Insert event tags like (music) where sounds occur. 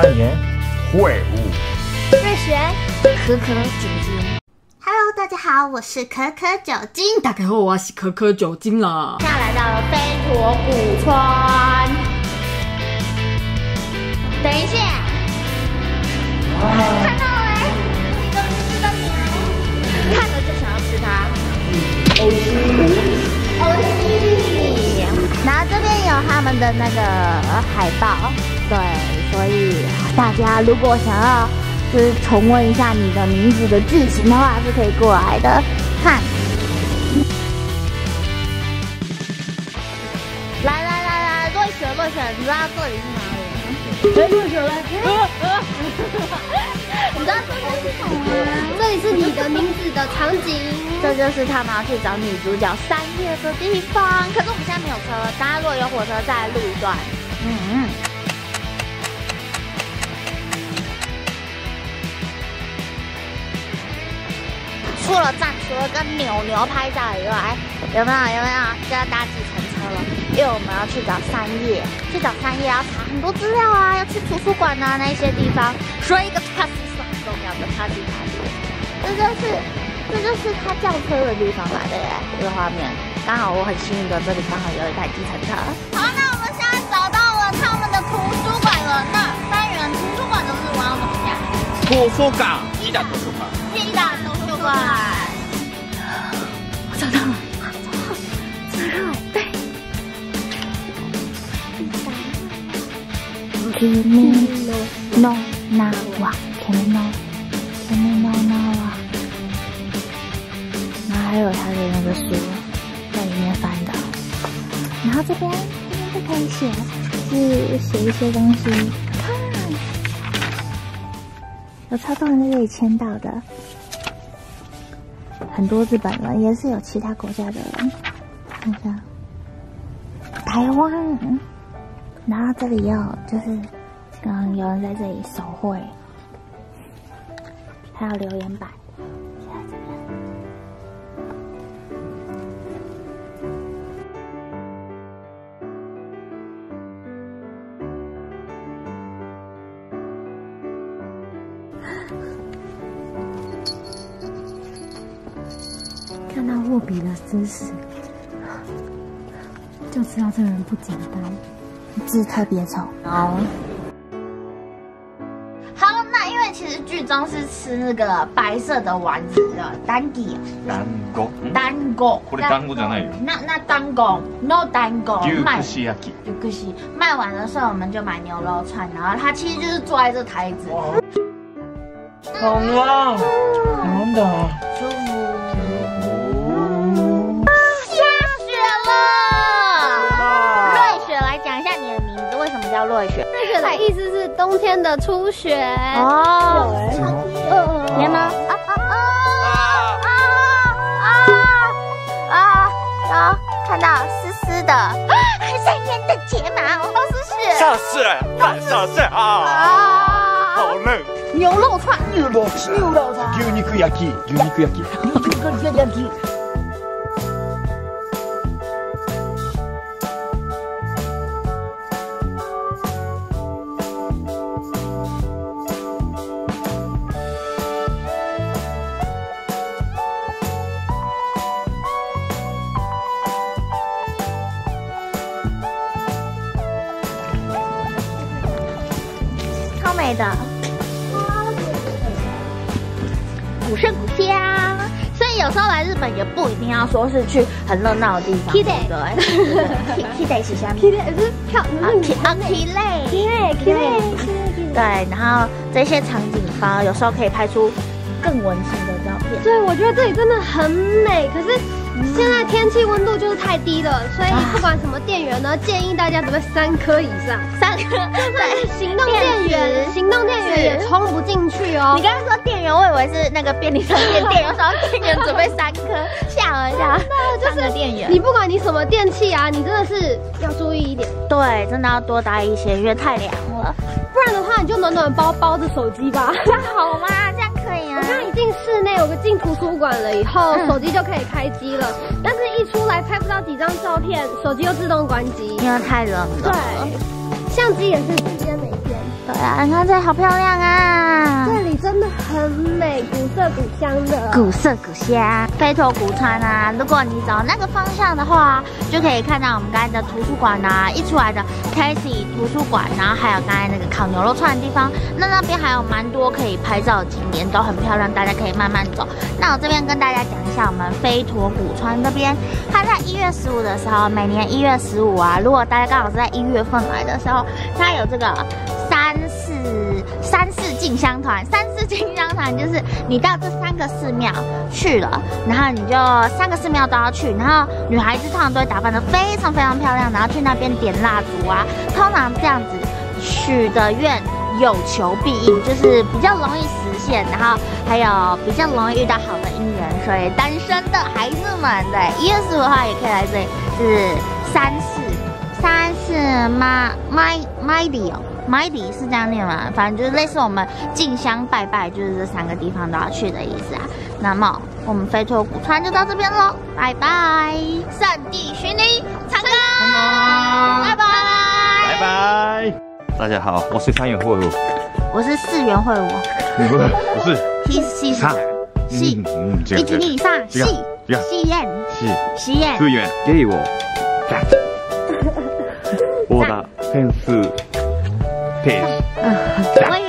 攀岩、会舞、瑞雪、可可酒精。Hello，大家好，我是可可酒精。大家好，我是可可酒精啦。现在来到了飞驼古川。等一下，看到了没？一个吃的鸟，看着就想要吃它。欧西，欧西。然后这边有他们的那个海报，对，所以大家如果想要就是重温一下你的名字的剧情的话，是可以过来的看。来来来来，落雪落雪，你知道这里是哪里吗？哎，落雪来，你知道这里是什么吗？这里是你的名字的场景，这就是他们要去找女主角三叶的地方。可是我们现在没有车，大家如果有火车再录一段。嗯嗯。跟牛牛拍照以外，有没有有没有就要搭计程车了？因为我们要去找三叶，去找三叶要查很多资料啊，要去图书馆啊那些地方，所以一个 pass 是很重要的 pass pass。这就是这就是他叫车的地方来的耶，这个画面刚好我很幸运的这里刚好有一台计程车。好，那我们现在找到了他们的图书馆了。那三元图书馆的日文要怎么讲？图书馆，伊达图书馆，伊达图书馆。Kimi no na wa kimi no kimi no na wa，然后还有他的那个书在里面翻的，然后这边这边就可以写，是写一些东西，看，有超多人在这里签到的，很多日本人，也是有其他国家的人，看一下，台湾。然后这里有，就是刚刚有人在这里手绘，还有留言板，看到握笔的姿势，就知道这个人不简单。字特别丑哦。好，那因为其实剧中是吃那个白色的丸子的单底单果，单果，これ団子じゃないよ。那那单果，no 单果牛卖串焼き。就可惜卖完的时候我们就买牛肉串，然后它其实就是坐在这台子。好啊，なん 意思是冬天的初雪。哦，嗯连吗？啊啊啊啊啊啊！然后看到湿湿的，三元的睫毛都是雪上市了，快上市啊！啊！好冷。牛肉串，牛肉串。牛肉串。牛肉串，牛肉串。牛肉焼き。超美的，古圣古香。所以有时候来日本也不一定要说是去很热闹的地方，对不对？K (laughs) K 是下是跳啊 K 啊 K 类 K K 对，然后这些场景反而有时候可以拍出更温馨的照片。对，我觉得这里真的很美，可是现在天气温度就是太低了，所以不管什么电源呢，建议大家准备三颗以上。三颗对行动电源，行动电源也充不进去哦你。刚刚说电源，我以为是那个便利商店店员说电源准备三颗，吓我一跳。就是电源，你不管你什么电器啊，你真的是要注意一点，对，真的要多带一些，因为太凉了。不然的话你就暖暖包包着手机吧。这 (laughs) 样好吗？这样我。刚一进室内，我们进图书馆了以后，嗯手机就可以开机了，但是一出来拍不到几张照片，手机又自动关机。因为太冷了。对，相机也是这间每天。对啊，你看这里好漂亮啊！这里真的很美，古色古香的。古色古香，飞驼古川啊！如果你走那个方向的话，就可以看到我们刚才的图书馆啊，一出来的 Casey 图书馆，然后还有刚才那个烤牛肉串的地方，那那边还有蛮多可以拍照的景点，都很漂亮，大家可以慢慢走。那我这边跟大家讲一下，我们飞驼古川这边，它在一月十五的时候，每年一月十五啊，如果大家刚好是在一月份来的时候，它有这个。三四三四进香团，三四进香团就是你到这三个寺庙去了，然后你就三个寺庙都要去，然后女孩子通常都会打扮得非常非常漂亮，然后去那边点蜡烛啊，通常这样子许的愿有求必应，就是比较容易实现，然后还有比较容易遇到好的姻缘，所以单身的孩子们，对一月十五号也可以来这里，就是三四三四妈麦麦迪哦。麦迪是这样念吗？反正就是类似我们进香拜拜，就是这三个地方都要去的意思啊。那么我们飞驼古川就到这边喽，拜拜！圣地巡礼成功，拜拜，拜拜。大家好，我是三元会武，我是四元会武，不是，是。西西西，一起你上西西燕是西燕，四元给我 (laughs) オーダー、フェンス、ページ。